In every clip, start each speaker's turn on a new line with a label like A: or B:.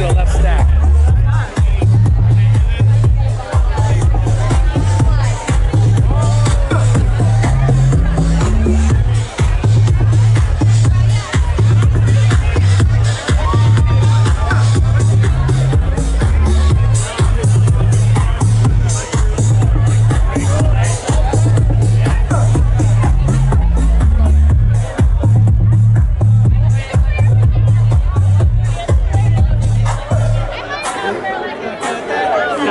A: the left stack.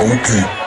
A: Okay.